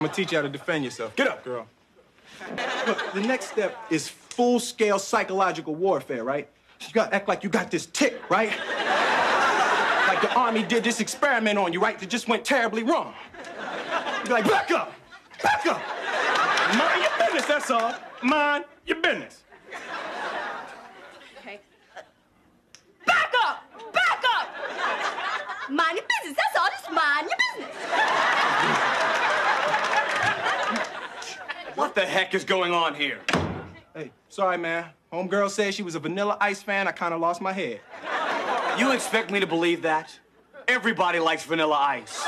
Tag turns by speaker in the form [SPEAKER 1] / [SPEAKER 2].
[SPEAKER 1] gonna teach you how to defend yourself. Get up, girl. Look, the next step is full-scale psychological warfare, right? You gotta act like you got this tic, right? like the army did this experiment on you, right? That just went terribly wrong. You be like, back up! Back up! Mind your business, that's all. Mind your business.
[SPEAKER 2] Okay. Back up! Back up! Mind your business. That's all. Just mind your business.
[SPEAKER 3] What the heck is going on here?
[SPEAKER 1] Hey, sorry, man. Homegirl said she was a Vanilla Ice fan. I kind of lost my head.
[SPEAKER 3] You expect me to believe that? Everybody likes vanilla ice.